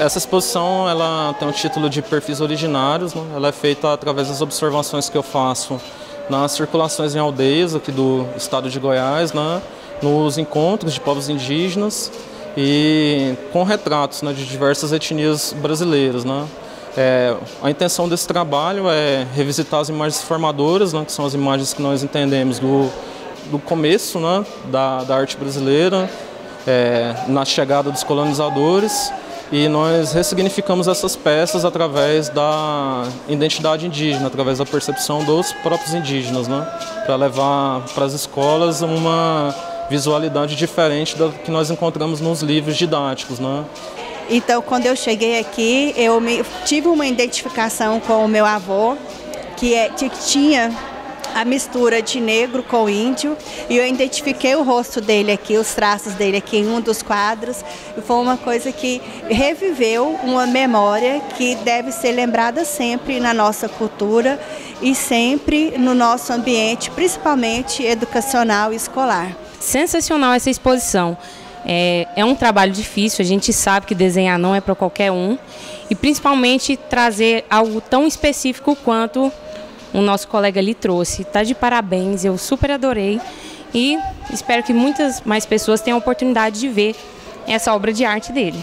essa exposição ela tem o título de Perfis Originários, né? ela é feita através das observações que eu faço nas circulações em aldeias aqui do estado de Goiás, né? nos encontros de povos indígenas e com retratos né, de diversas etnias brasileiras. Né? É, a intenção desse trabalho é revisitar as imagens formadoras, né, que são as imagens que nós entendemos do, do começo né, da, da arte brasileira, é, na chegada dos colonizadores, e nós ressignificamos essas peças através da identidade indígena, através da percepção dos próprios indígenas, né, para levar para as escolas uma visualidade diferente da que nós encontramos nos livros didáticos. Né. Então, quando eu cheguei aqui, eu me, tive uma identificação com o meu avô, que, é, que tinha a mistura de negro com índio e eu identifiquei o rosto dele aqui, os traços dele aqui em um dos quadros e foi uma coisa que reviveu uma memória que deve ser lembrada sempre na nossa cultura e sempre no nosso ambiente, principalmente educacional e escolar. Sensacional essa exposição. É, é, um trabalho difícil, a gente sabe que desenhar não é para qualquer um, e principalmente trazer algo tão específico quanto o nosso colega ali trouxe. Está de parabéns, eu super adorei e espero que muitas mais pessoas tenham a oportunidade de ver essa obra de arte dele.